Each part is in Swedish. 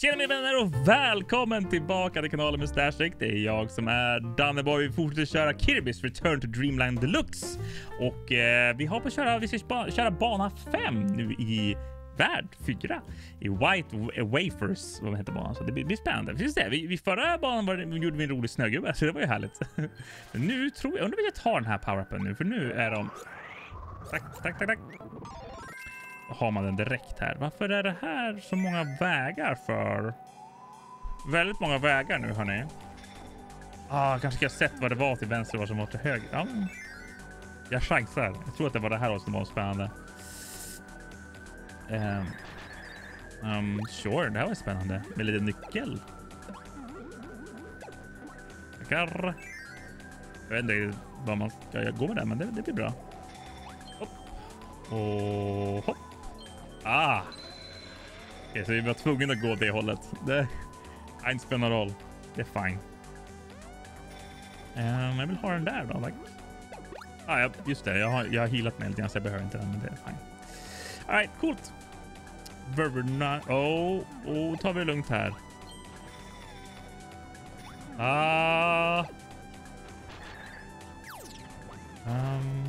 Tjena mina vänner och välkommen tillbaka till kanalen med Det är jag som är Danneborg. Vi fortsätter köra Kirby's Return to Dreamland Deluxe. Och eh, vi har på att köra, vi ska köra bana 5 nu i värld 4 i White eh, Wafers, vad heter banan. Så det blir, blir spännande. Vi, se. Vi, vi förra banan var, gjorde vi en rolig snögubbe, så det var ju härligt. Men nu tror jag, undrar om jag tar den här power-upen nu, för nu är de... Tack, tack, tack, tack har man den direkt här. Varför är det här så många vägar för? Väldigt många vägar nu hörni. Ah, kanske jag sett vad det var till vänster och vad som var till höger. Ja, jag chansar. Jag tror att det var det här som var spännande. Um, um, sure, det här var spännande. Med lite nyckel. Tackar. Jag vet inte vad man ska gå med det, men det, det blir bra. Hopp. Och hopp. Ah! Okej, så vi var tvungna att gå det hållet. Det inte spelar någon roll. Det är fine. Um, jag vill ha den där då. Like. Ah, ja, just det. Jag har, jag har healat mig lite grann så jag behöver inte den, men det är fine. Alright, coolt. Ververna... Oh, oh, tar vi det lugnt här. Ah. Um.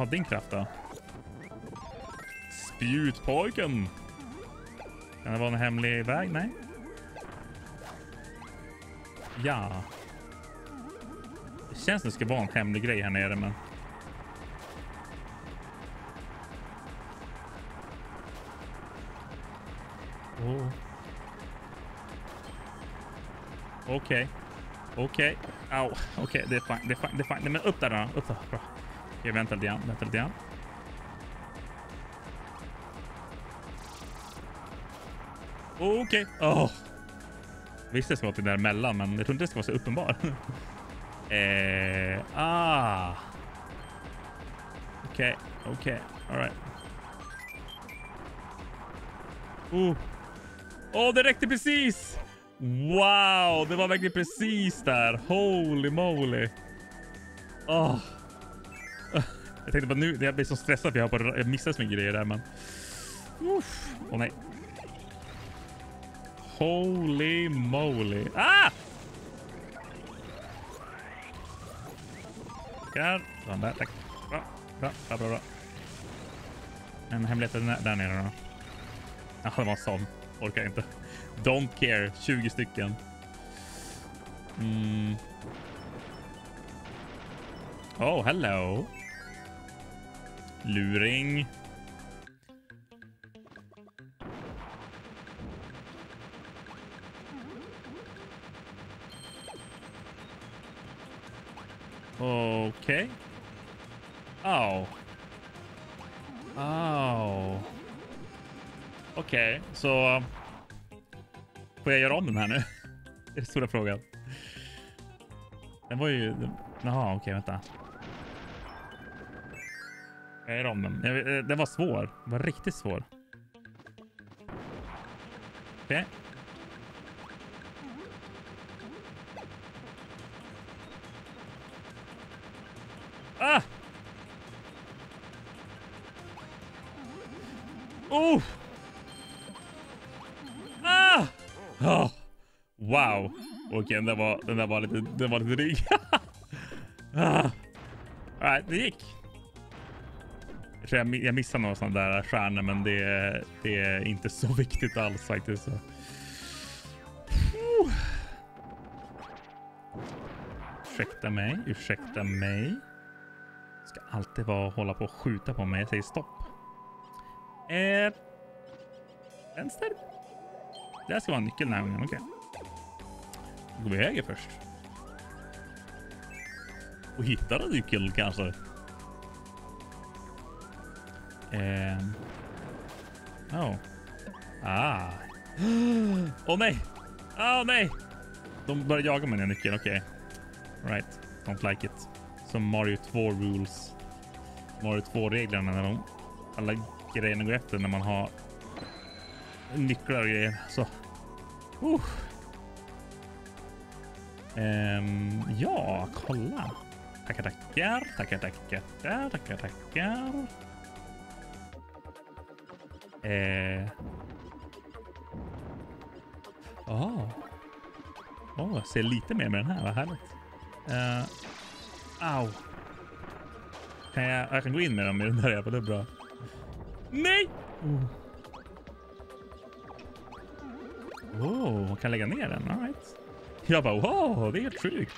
Ha din kraft då? Spjutpojken! Kan det vara en hemlig väg? Nej. Ja. Det känns som det ska vara en hemlig grej här nere, men... Oh. Okej. Okay. Okej. Okay. Au. Okej, okay. det är fine. Det är fine. Det är fine. Men upp där då. Upp där. Bra. Okej, vänta lite grann. Vänta lite grann. Okej. Okay. Oh. Visst, det ska vara till däremellan, men jag tror inte det ska vara så uppenbar. eh, ah. Okej, okay. okej. Okay. Alright. Oh. Åh, oh, det räckte precis! Wow, det var verkligen precis där. Holy moly. Oh. Jag tänkte bara nu, jag blir så stressad för jag, har jag missade så mycket grejer där men... Åh oh, nej. Holy moly. Ah! Tackar. Sån där, tack. Bra, bra, bra, bra. bra. En hemlighet där, där nere då. Ja, det var en sån. Orkar inte. Don't care. 20 stycken. Mm. Oh, hello. Luring. Okej. Okay. Oh. Oh. Okej, okay, så... Um, får jag göra om den här nu? det är den stora frågan. Den var ju... Jaha, okej, okay, vänta. Jag är om den. Jag, den var svår. Den var riktigt svår. Okej. Okay. Ah! Oh! Ah! Oh. Wow. Okej, okay, den där var, den där var lite, den var lite dryg. ah. All right, det gick jag, jag missar några sådana där stjärnor, men det, det är inte så viktigt alls faktiskt. Så. Ursäkta mig, ursäkta mig. Ska alltid vara hålla på och skjuta på mig. Jag säger stopp. Eh, vänster. Det ska vara nyckeln den här gången. Okej. Okay. Då går vi höger först. Och hittar en nyckel kanske. Um. Oh. Ah. Åh oh, nej! Åh oh, nej! De börjar jaga med den nyckeln. Okej. Okay. Right. Don't like it. Som Mario 2 rules. Mario 2-reglerna när de alla grejerna går efter när man har nycklar och grejer. Så. Uh. Um, ja, kolla. Tackar, tackar. Tackar, tackar. Tackar, tackar. Eh. Åh. Oh, jag ser lite mer med den här. Vad härligt. Uh, au. Kan jag, jag kan gå in med dem i den där jävla. Det är bra. Nej! Oh. Oh, man kan lägga ner den. All right. Jag bara wow, det är helt sjukt.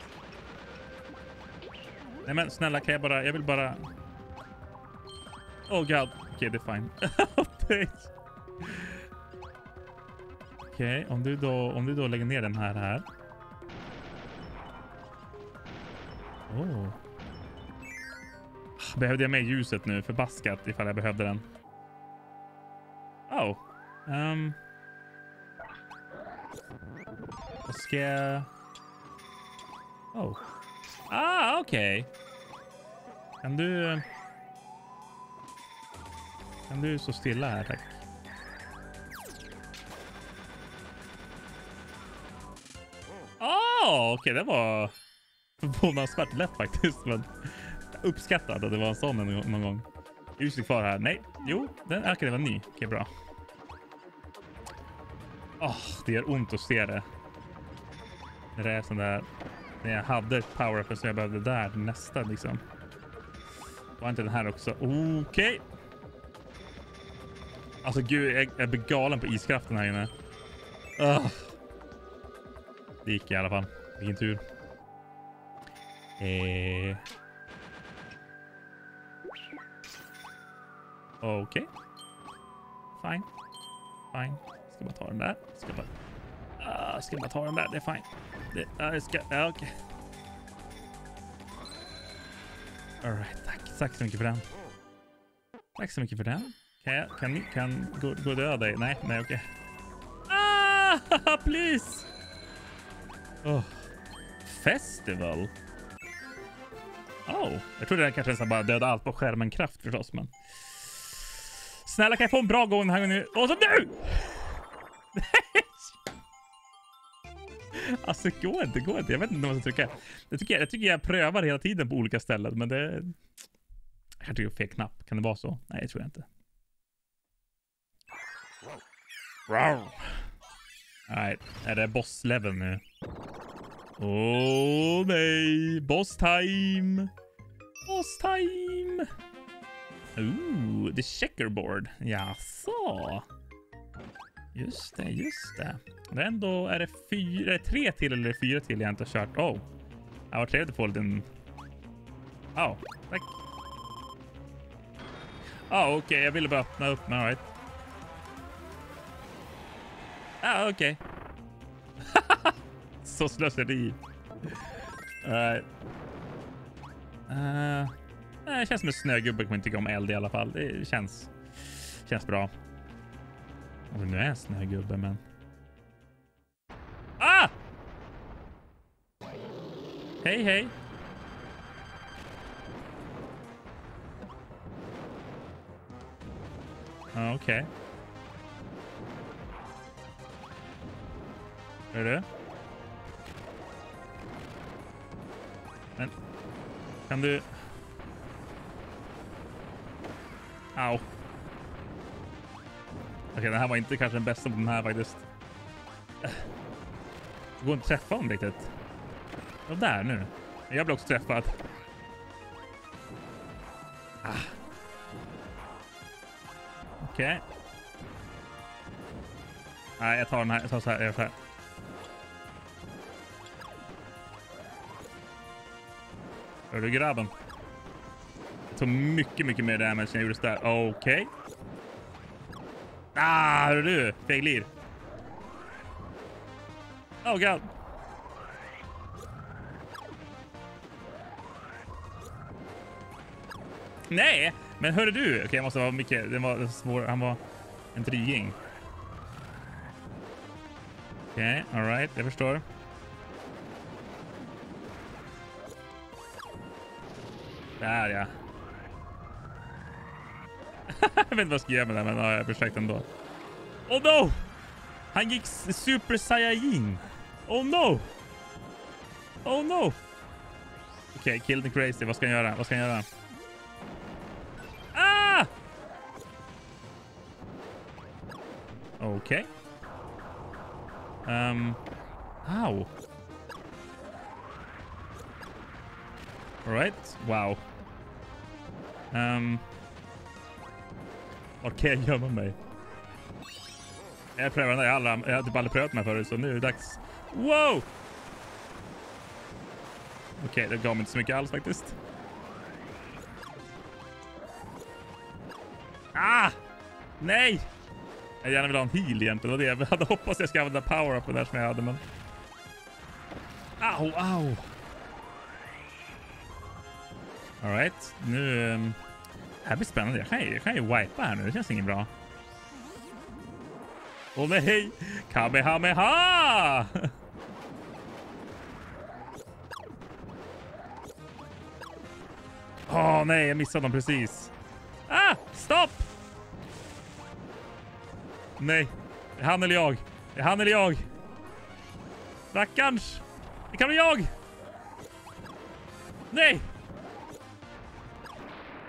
Nej men snälla kan jag bara, jag vill bara... Oh god. Okej, okay, det är fine. Okej, okay, om, du då, om du då lägger ner den här här. Oh. Behövde jag med ljuset nu? Förbaskat ifall jag behövde den. Oh. Um. Vad ska jag... Oh. Ah, okej. Okay. Kan du... Kan du stå stilla här, tack? Ah, okej, okay, det var förvånansvärt lätt faktiskt. Men uppskattat att det var en sån någon gång. Ljuset kvar här. Nej, jo, den ökade. det var ny. Okej, okay, bra. Oh, det gör ont att se det. Det är sån där... När jag hade ett power-up som jag behövde där, nästa liksom. Var inte den här också? Okej. Okay. Alltså gud, jag, jag blir galen på iskraften här inne. Uh. Det gick i alla fall. Vilken tur. Eh. Okej. Okay. Fine. Fine. Ska bara ta den där. Ska bara... Uh, ska bara ta den där. Det är fine. Det, uh, ska... Uh, Okej. Okay. Alright, tack. Tack så mycket för den. Tack så mycket för den. Kan jag... Kan. Kan... Gå, gå döda dig? Nej, nej, okej. Okay. Ah! Please! Oh. Festival? Oh, jag trodde den kanske bara döda allt på skärmen kraft förstås, men... Snälla kan jag få en bra gång den här gången? Och så nu! alltså det går inte, det går inte. Jag vet inte vad jag ska trycka. Jag tycker, jag tycker jag prövar hela tiden på olika ställen, men det... Jag trycker fel knapp. Kan det vara så? Nej, det tror jag inte. Nej, är det boss level nu? Åh oh, nej, boss time! Boss time! Ooh, the checkerboard. Jaså? Just det, just det. Det är ändå, är det fyra, tre till eller fyra till jag inte har kört? Oh. Det trevligt att få en liten... Oh, tack. Ja, oh, okej. Okay. Jag ville bara öppna upp, men alright. Ah, okej. Okay. Så slöseri. Alright. Uh, eh, eh, det känns som en snögubbe kommer inte tycka om eld i alla fall. Det känns, känns bra. Om det nu är en snögubbe, men... Ah! Hej, hej. Ah, okej. Okay. Är det? Men... Kan du... Au. Okej, den här var inte kanske den bästa på den här faktiskt. Det går inte att träffa honom riktigt. Och där nu. Jag blir också träffad. Ah. Okej. Okay. Nej, jag tar den här. Jag tar så här. Jag gör så här. Hör du grabben? Jag tog mycket, mycket mer damage än jag gjorde där. Okej. Okay. Ah, hör du? Feglir. Oh god. Nej, men hörde du? Okej, okay, jag måste vara mycket. Det var svår. Han var en dryging. Okej, okay, alright. Jag förstår. Där ja. jag vet inte vad jag ska göra med det, men ja, jag försökte ändå. Oh no! Han gick super saiyajin. Oh no! Oh no! Okej, okay, kill the crazy. Vad ska han göra? Vad ska han göra? Ah! Okej. Ehm, okay. Um, ow. Alright. Wow. Um, var kan jag gömma mig? Jag prövar den alla. Jag har typ aldrig prövat mig förut så nu är det dags. Wow! Okej, okay, det gav mig inte så mycket alls faktiskt. Ah! Nej! Jag gärna vill ha en heal egentligen. Det var det jag hade hoppats jag skulle använda power-upen där som jag hade men... Au, au! Alright, nu... Um, det här blir spännande. Jag kan, ju, jag kan ju wipa här nu. Det känns inget bra. Åh oh, nej! Kamehameha! Åh oh, nej, jag missade dem precis. Ah! Stopp! Nej. Det är han eller jag. Det är han eller jag. Rackarns! Det kan bli jag! Nej!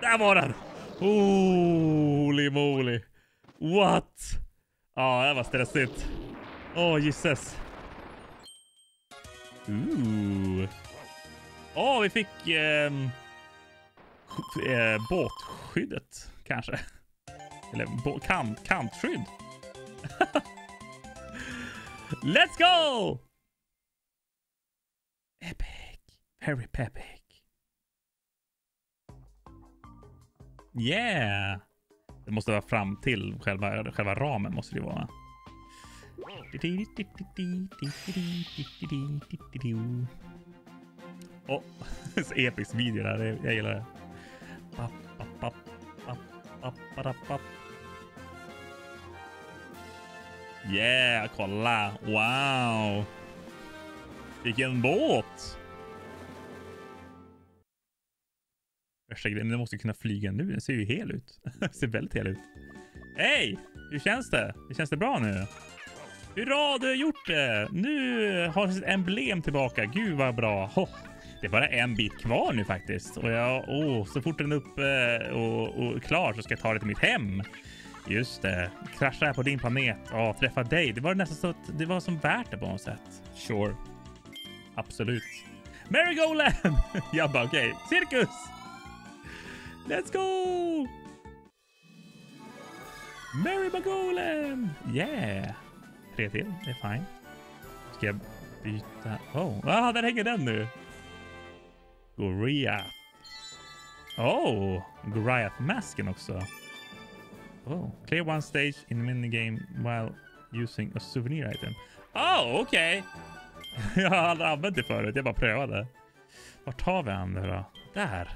Där var den! Holy moly. What? Ja, det var stressigt. Åh, oh, gisses. Ooh. Åh, oh, vi fick eh, eh, båtskyddet kanske. Eller kant, kantskydd. Let's go! Epic. Very epic. Yeah! Det måste vara fram till själva, själva ramen måste det vara. Åh, oh, så episk video där. Jag gillar det. Yeah, kolla! Wow! Vilken båt! Värsta grejen, den måste kunna flyga nu. Den ser ju hel ut. ser väldigt hel ut. Hej! Hur känns det? Hur känns det bra nu? Hurra, du har gjort det! Nu har sitt emblem tillbaka. Gud vad bra. Oh, det är bara en bit kvar nu faktiskt. Och jag, oh, så fort den är uppe och, och klar så ska jag ta det till mitt hem. Just det. Krascha här på din planet. Ja, träffa dig. Det var nästan så att det var som värt det på något sätt. Sure. Absolut. Merry-Go-Land! jag bara okej. Okay. Cirkus! Let's go! Mary Bagolem! Yeah! Tre till, det är fine. Ska jag byta? Oh, ah, där hänger den nu. Goliath. Oh, Goriath-masken också. Oh, clear one stage in the minigame while using a souvenir item. Oh, okej. Okay. jag har aldrig använt det förut. Jag bara prövade. Vart tar vi han nu då? Där.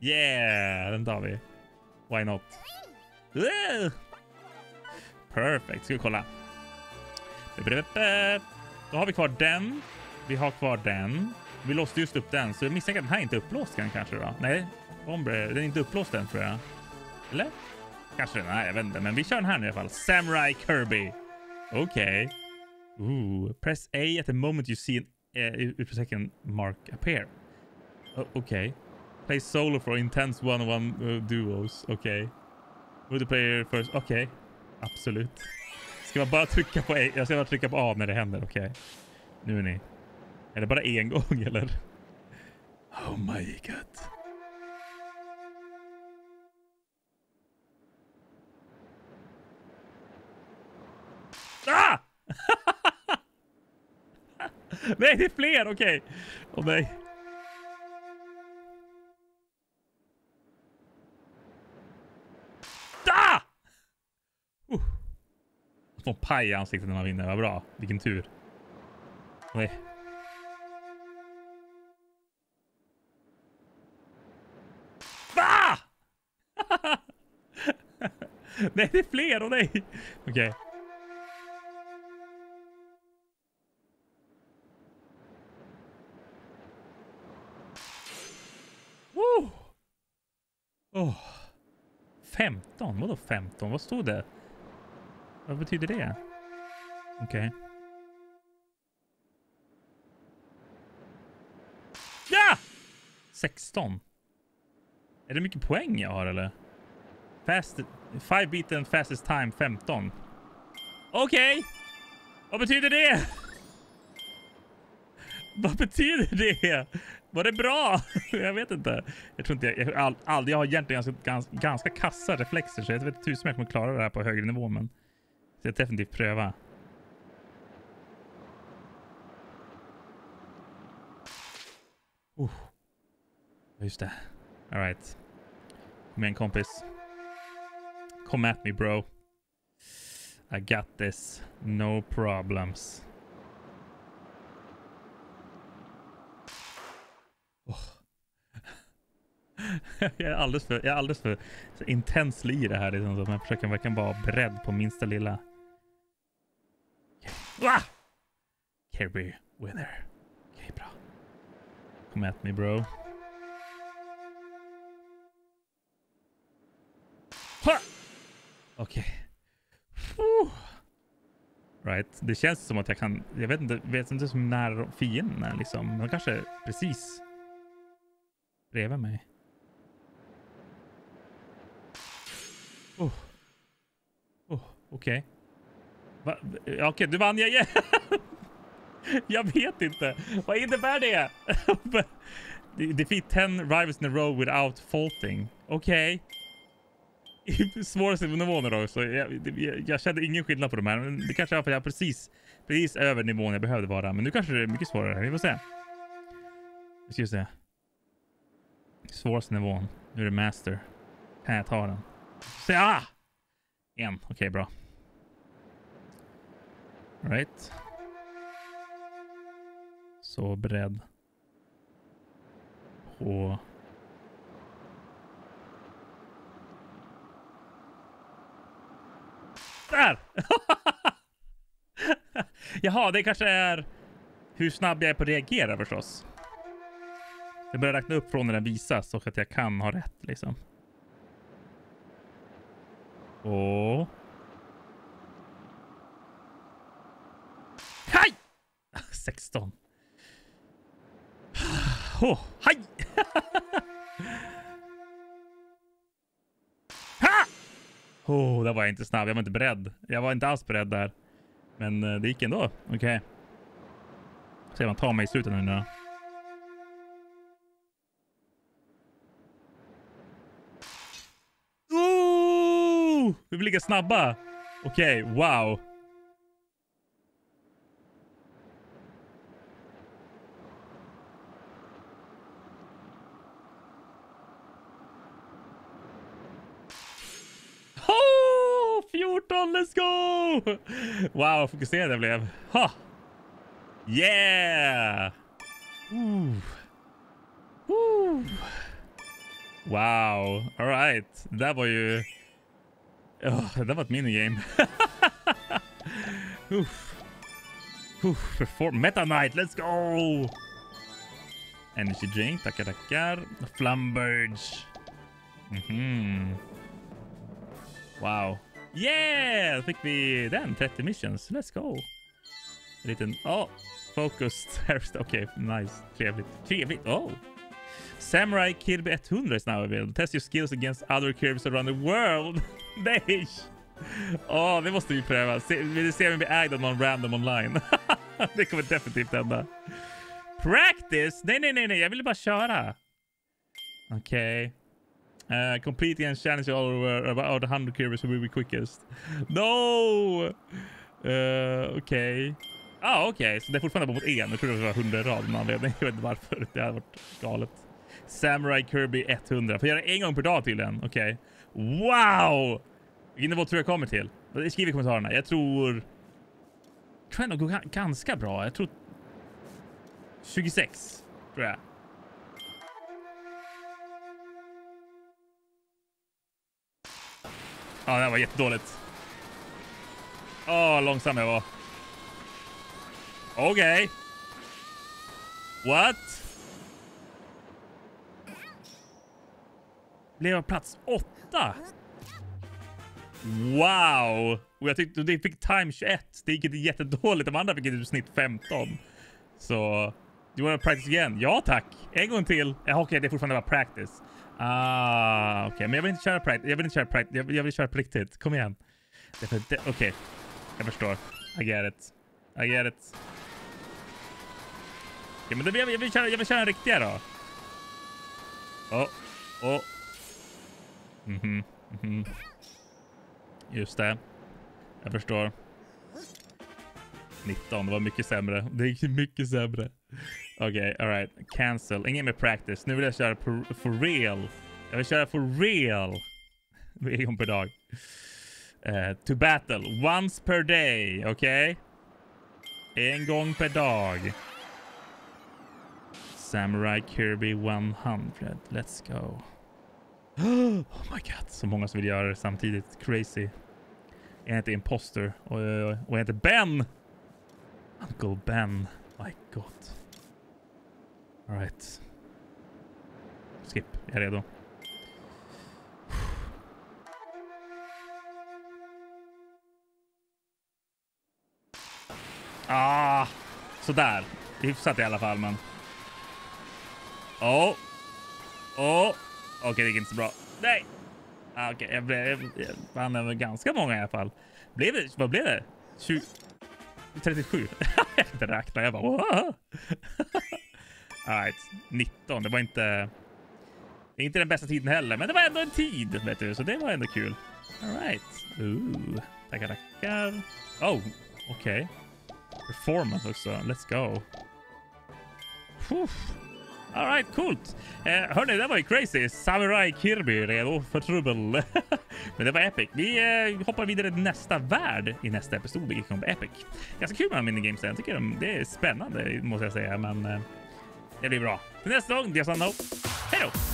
Yeah, den tar vi. Why not? Perfect. Ska vi kolla. Då har vi kvar den. Vi har kvar den. Vi låste just upp den, så jag misstänker att den här inte är upplåst kanske då. Nej, Ombre, den är inte upplåst än tror jag. Eller? Kanske den här, jag vet inte. Men vi kör den här nu i alla fall. Samurai Kirby. Okej. Okay. Ooh. Press A at the moment you see an eh, uh, second mark appear. Okej. Okay. Play solo for intense one-on-one -on -one, uh, duos. Okej. Okay. player first. Okej. Okay. Absolut. Ska man bara trycka på A? Jag ska bara trycka på A när det händer. Okej. Okay. Nu är ni. Är det bara en gång eller? Oh my god. Ah! nej, det är fler. Okej. Okay. Åh oh, nej. Få paj i ansiktet när man vinner. Vad bra. Vilken tur. Nej. Va? nej, det är fler och nej. Okej. Okay. Oh. 15? Vadå 15? Vad stod det? Vad betyder det? Okej. Okay. Ja! 16. Är det mycket poäng jag har eller? Fast, five beaten fastest time 15. Okej. Vad betyder det? Vad betyder det? Var det bra? jag vet inte. Jag tror inte jag, jag, all, all, jag har egentligen ganska, ganska, ganska kassa reflexer så jag vet inte tusen om jag kommer klara det här på högre nivå men så jag definitivt pröva. Uh. Oh. Just det. Alright. Kom igen kompis. Come at me bro. I got this. No problems. Oh. jag är alldeles för, jag är alldeles för intensely i det här. Liksom, så man försöker verkligen vara beredd på minsta lilla. Ah! Kirby winner. Okej, okay, bra. Come at me bro. Okej. Okay. Right. Det känns som att jag kan... Jag vet inte, vet inte som när fienden liksom. är liksom. Men kanske precis bredvid mig. Oh. Oh, Okej. Okay. Okej, okay, du vann jag igen. jag vet inte. Vad innebär det? Defeat 10 rivals in a row without faulting. Okej. Okay svåraste nivån idag. Så jag, jag, jag, kände ingen skillnad på de här. Men det kanske är för att jag precis, precis över nivån jag behövde vara. Men nu kanske det är mycket svårare. Vi får se. Vi ska se. Svåraste nivån. Nu är det master. Kan jag ta den? Se, ah! En. Okej, okay, bra. Right. Så beredd. På Där! Jaha, det kanske är hur snabb jag är på att reagera förstås. Jag börjar räkna upp från när den visas och att jag kan ha rätt liksom. Och... Hej! 16. Oh, Ha! Oh, där var jag inte snabb. Jag var inte beredd. Jag var inte alls beredd där. Men eh, det gick ändå. Okej. Okay. Se man tar mig i slutet nu då. Oh! Vi blir lika snabba. Okej, okay, wow. Let's go! Wow, fokuserad jag blev. Ha! Yeah! Ooh. Ooh. Wow, alright. Det där var ju... Oh, det där var ett minigame. Uff. Uff, Meta Knight, let's go! Energy drink, tackar tackar. Flumbirds. Mm -hmm. Wow. Yeah! Då fick vi den. 30 missions. Let's go. En liten... Oh, focused. Okej, okay, nice. Trevligt. Trevligt. Oh. Samurai Kirby 100 is now available. Test your skills against other Kirbys around the world. Nej! Åh, oh, det måste vi pröva. Se, vi vill se om vi ägde någon random online. det kommer definitivt hända. Practice? Nej, nej, nej, nej. Jag ville bara köra. Okej. Okay. Uh, completing and challenge all over about 100 kilometers will be quickest. No! Uh, okej. Okay. Ah, okej. Okay. Så det är fortfarande bara mot en. Jag trodde det var 100 rad av anledning. Jag vet inte varför. Det hade varit galet. Samurai Kirby 100. Får göra en gång per dag tydligen. Okej. Okay. Wow! Vilken nivå tror jag kommer till? Skriv i kommentarerna. Jag tror... Jag tror ändå går ganska bra. Jag tror... 26, tror jag. Ja, det här var jättedåligt. Åh, oh, långsam jag var. Okej. Okay. What? Blev plats åtta? Wow! Och jag tyckte det fick time 21. Det gick inte jättedåligt. De andra fick i snitt 15. Så... Du to practice igen? Ja tack! En gång till. Ja, Okej, okay, det är fortfarande bara practice. Ah, okej. Okay. Men jag vill inte köra pride. Jag vill inte köra pride. Jag, jag vill köra på riktigt. Kom igen. Okej. Okay. Jag förstår. I get it. I get it. Ja, men vill jag, vill köra, jag vill köra en riktiga då. Åh, oh, åh. Oh. Mhm, mm mhm. Just det. Jag förstår. 19, det var mycket sämre. Det gick mycket sämre. Okej, okay, alright. Cancel. Ingen mer practice. Nu vill jag köra for, for real. Jag vill köra for real. En gång per dag. Uh, to battle. Once per day. Okej? Okay? En gång per dag. Samurai Kirby 100. Let's go. Oh my god. Så många som vill göra det samtidigt. Crazy. Jag heter Imposter. Och, och, och jag heter Ben. Uncle Ben. My god. Alright. Skip. Jag är redo. Ah, sådär. Hyfsat i alla fall, men... Åh. Oh. Åh. Oh. Okej, okay, det gick inte så bra. Nej. Ah, Okej, okay. jag, blev, jag vann över ganska många i alla fall. Blev det, vad blev det? 20, 37? jag kan inte räkna. Jag bara... Right. Alright, 19. Det var inte... Inte den bästa tiden heller, men det var ändå en tid, vet du. Så det var ändå kul. Alright. Ooh. Tackar, tackar. Oh, okej. Okay. Performance också. Let's go. Alright, coolt. Eh, hörni, det var ju crazy. Samurai Kirby redo för trubbel. Men det var epic. Vi eh, hoppar vidare till nästa värld i nästa episod, vilket kommer bli epic. Ganska kul med minigames. Jag tycker de, det är spännande, måste jag säga. Men eh, det blir bra. Till nästa gång, Diasano. Hej då!